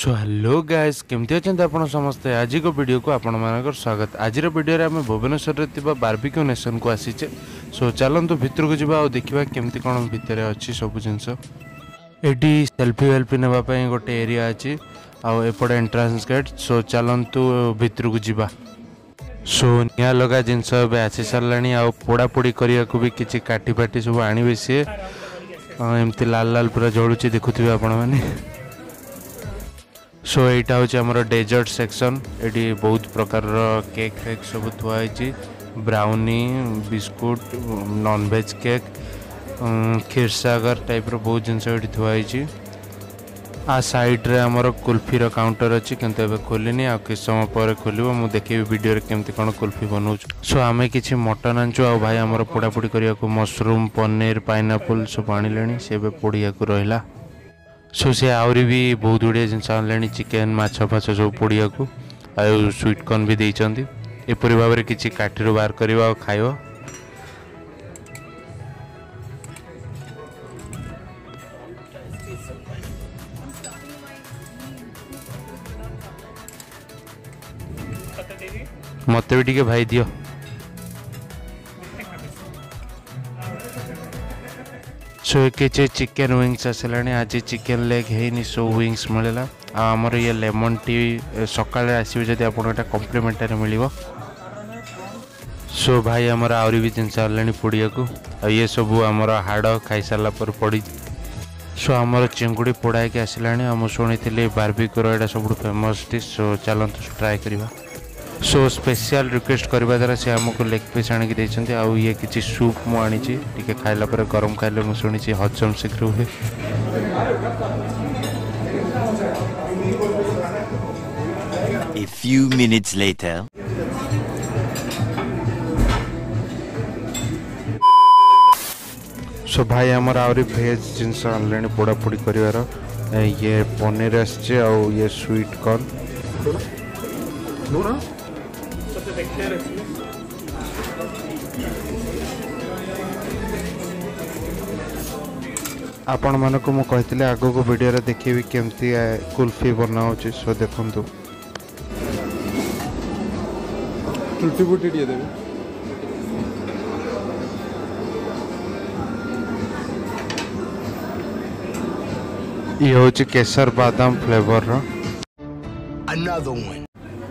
show hello guys କେମିତି ଅଛନ୍ତି ଆପଣ ସମସ୍ତେ ଆଜିକ ଭିଡ଼ିଓକୁ ଆପଣମାନଙ୍କର ସ୍ୱାଗତ ଆଜିର ଭିଡ଼ିଓରେ ଆମେ ଭୁବନେଶ୍ୱରରେ ଥିବା ବାର୍ବିକ୍ୟୁ ନେସନକୁ ଆସିଛେ ସୋ ଚାଲନ୍ତୁ ଭିତରକୁ ଯିବା ଆଉ ଦେଖିବା କେମିତି କ'ଣ ଭିତରେ ଅଛି ସବୁ ଜିନିଷ ଏଠି ସେଲ୍ଫି ୱେଲ୍ଫି ନେବା ପାଇଁ ଗୋଟେ ଏରିଆ ଅଛି ଆଉ ଏପଟେ ଏଣ୍ଟ୍ରାନ୍ସ ଗେଟ୍ ସୋ ଚାଲନ୍ତୁ ଭିତରକୁ ଯିବା ସୋ ନିଆଁ ଲଗା ଜିନିଷ ଏବେ ଆସି ସାରିଲାଣି ଆଉ ପୋଡ଼ାପୋଡ଼ି କରିବାକୁ ବି କିଛି କାଠି ଫାଟି ସବୁ ଆଣିବେ ସିଏ ଏମିତି ଲାଲ ଲାଲ ପୁରା ଜଳୁଛି ଦେଖୁଥିବେ ଆପଣମାନେ সো এইটা হচ্ছে আমার ডেজর্ট সেকশন এটি বহুত প্রকারর কেক ফেক সব থুয়া হয়েছি ব্রাউনি বিস্কুট ননভেজ কেক କ୍ଷୀରସାଗର ଟାଇପ୍ର ବହୁତ ଜିନିଷ ଏଠି ଥୁଆ ହେଇଛି ଆ ସାଇଡ଼୍ରେ ଆମର କୁଲ୍ଫିର କାଉଣ୍ଟର ଅଛି କିନ୍ତୁ ଏବେ ଖୋଲିନି ଆଉ କିଛି ସମୟ ପରେ ଖୋଲିବ ମୁଁ ଦେଖିବି ଭିଡ଼ିଓରେ କେମିତି କ'ଣ କୁଲ୍ଫି ବନାଉଛୁ ସୋ ଆମେ କିଛି ମଟନ୍ ଆଣିଛୁ ଆଉ ଭାଇ ଆମର ପୋଡ଼ାପୋଡ଼ି କରିବାକୁ ମସରୁମ୍ ପନିର ପାଇନାପଲ୍ ସବୁ ଆଣିଲେଣି ସେ ଏବେ ପୋଡ଼ିବାକୁ ରହିଲା ସୋ ସେ ଆହୁରି ବି ବହୁତ ଗୁଡ଼ିଏ ଜିନିଷ ଆଣିଲେଣି ଚିକେନ୍ ମାଛ ଫାଛ ସବୁ ପୋଡ଼ିବାକୁ ଆଉ ସୁଇଟ୍ କର୍ଣ୍ଣ ବି ଦେଇଛନ୍ତି ଏପରି ଭାବରେ କିଛି କାଠିରୁ ବାହାର କରିବ ଆଉ ଖାଇବ ମୋତେ ବି ଟିକେ ଭାଇ ଦିଅ ಸ್ವಿಗ್ಗಿಚಿ ಚಿಕನ್ ୱିଙ୍ଗସ୍ ଆସିଲାଣି ଆଜି ଚିକେନ୍ ଲେଗ୍ ହେଇନି ସବୁ ୱିଙ୍ଗସ୍ ମିଳିଲା ଆଉ ଆମର ଇଏ ଲେମନ୍ ଟି ସକାଳେ ଆସିବେ ଯଦି ଆପଣ ଏଇଟା କମ୍ପ୍ଲିମେଣ୍ଟାରୀ ମିଳିବ ସୋ ଭାଇ ଆମର ଆହୁରି ବି ଜିନିଷ ଆଣିଲେଣି ପଡ଼ିଆକୁ ଆଉ ଇଏ ସବୁ ଆମର ହାଡ଼ ଖାଇସାରିଲା ପରେ ପଡ଼ି ସୋ ଆମର ଚିଙ୍ଗୁଡ଼ି ପୋଡ଼ା ହେଇକି ଆସିଲାଣି ଆଉ ମୁଁ ଶୁଣିଥିଲି ବାର୍ବିକର ଏଇଟା ସବୁଠୁ ଫେମସ୍ ଡିସ୍ ସୋ ଚାଲନ୍ତୁ ଟ୍ରାଏ କରିବା सो स्पेशल रिक्वेस्ट करने द्वारा सी आमको लेग पीस आई ये किसी सुप मुझे खाला गरम खाइले मुझे शुणी हजम शीघ्र हुए सो भाई आम आज जिनस आोड़ा कर ये पनीर आ स्वीट कर्न आपण मानक मुझे आग को भिडर देखी केमती कुल्फी बनाऊे सो देखु कुल्फी बुटी दे ये हूँ केसर बादाम फ्लेवर रो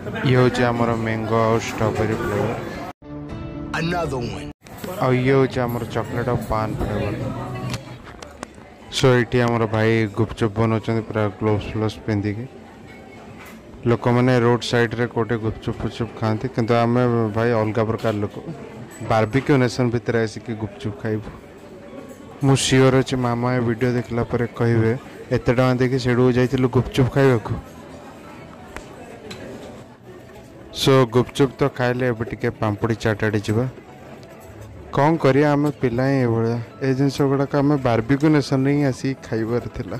ଇଏ ହେଉଛି ଆମର ମ୍ୟାଙ୍ଗୋ ଆଉ ଷ୍ଟ୍ରବେରୀ ଫ୍ଲେଭର ଆଉ ଇଏ ହେଉଛି ଆମର ଚକୋଲେଟ୍ ଆଉ ପାନ୍ ଫ୍ଲେଭର ସୋ ଏଠି ଆମର ଭାଇ ଗୁପଚୁପ୍ ବନାଉଛନ୍ତି ପୁରା ଗ୍ଲୋଭ୍ସ ଫ୍ଲୋଭ୍ସ ପିନ୍ଧିକି ଲୋକମାନେ ରୋଡ଼ ସାଇଡ଼ରେ କେଉଁଠି ଗୁପଚୁପ୍ ଫୁପଚୁପ୍ ଖାଆନ୍ତି କିନ୍ତୁ ଆମେ ଭାଇ ଅଲଗା ପ୍ରକାର ଲୋକ ବାର୍ବିକ୍ୟୁ ନେସନ୍ ଭିତରେ ଆସିକି ଗୁପଚୁପ୍ ଖାଇବୁ ମୁଁ ସିଓର୍ ଅଛି ମାମା ଏ ଭିଡ଼ିଓ ଦେଖିଲା ପରେ କହିବେ ଏତେ ଟଙ୍କା ଦେଇକି ସେଠୁ ଯାଇଥିଲୁ ଗୁପଚୁପ୍ ଖାଇବାକୁ ସୋ ଗୁପଚୁପ୍ ତ ଖାଇଲେ ଏବେ ଟିକେ ପାମ୍ପୁଡ଼ି ଚାଟ୍ ଆଡ଼େ ଯିବା କ'ଣ କରିବା ଆମେ ପିଲା ହିଁ ଏଭଳିଆ ଏ ଜିନିଷ ଗୁଡ଼ାକ ଆମେ ବାର୍ବିକୁ ନେସନ୍ରେ ହିଁ ଆସିକି ଖାଇବାର ଥିଲା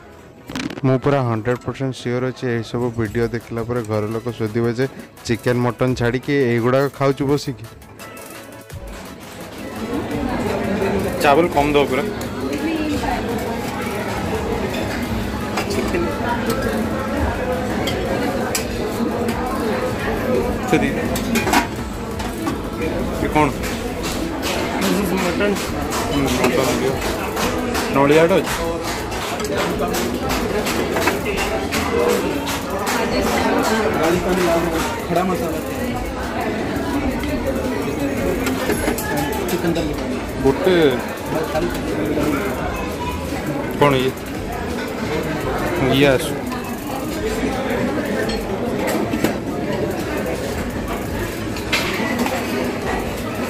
ମୁଁ ପୁରା ହଣ୍ଡ୍ରେଡ଼ ପରସେଣ୍ଟ ସିଓର୍ ଅଛି ଏହିସବୁ ଭିଡ଼ିଓ ଦେଖିଲା ପରେ ଘର ଲୋକ ଶୋଧିବେ ଯେ ଚିକେନ୍ ମଟନ୍ ଛାଡ଼ିକି ଏଇଗୁଡ଼ାକ ଖାଉଛୁ ବସିକି ଚାବଲ କମ୍ ଦେବ ପୁରା अच्छा दी ये कौन मटन नौली आट हो खड़ा मसाला चिकन गोटे कौन ये ये आसू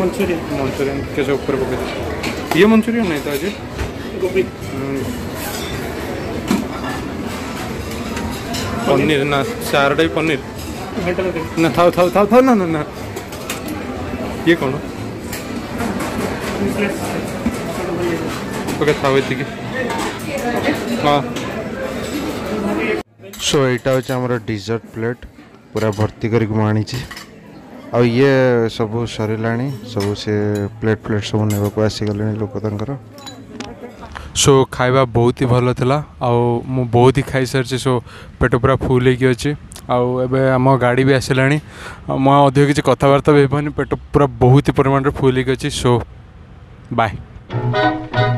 મંચુરિયન મંચુરિયન કેસે ઉપર પકડી ये मंचूरियन नहीं था जी गोभी पनीर ना सैटरडे पनीर ना था था था था ना ना ना ये कौन ওকে থাও এদিকে হ্যাঁ সো এটা হচ্ছে আমার ডিজর্ট প্লেট পুরা ভর্তি করি আনিছি ଆଉ ଇଏ ସବୁ ସରିଲାଣି ସବୁ ସେ ପ୍ଲେଟ୍ ଫ୍ଲେଟ୍ ସବୁ ନେବାକୁ ଆସିଗଲେଣି ଲୋକ ତାଙ୍କର ସୋ ଖାଇବା ବହୁତ ହି ଭଲ ଥିଲା ଆଉ ମୁଁ ବହୁତ ହି ଖାଇସାରିଛି ସୋ ପେଟ ପୁରା ଫୁଲ୍ ହେଇକି ଅଛି ଆଉ ଏବେ ଆମ ଗାଡ଼ି ବି ଆସିଲାଣି ମୁଁ ଅଧିକ କିଛି କଥାବାର୍ତ୍ତା ବି ହେଇପାରୁନି ପେଟ ପୁରା ବହୁତ ହି ପରିମାଣରେ ଫୁଲ୍ ହେଇକି ଅଛି ସୋ ବାଏ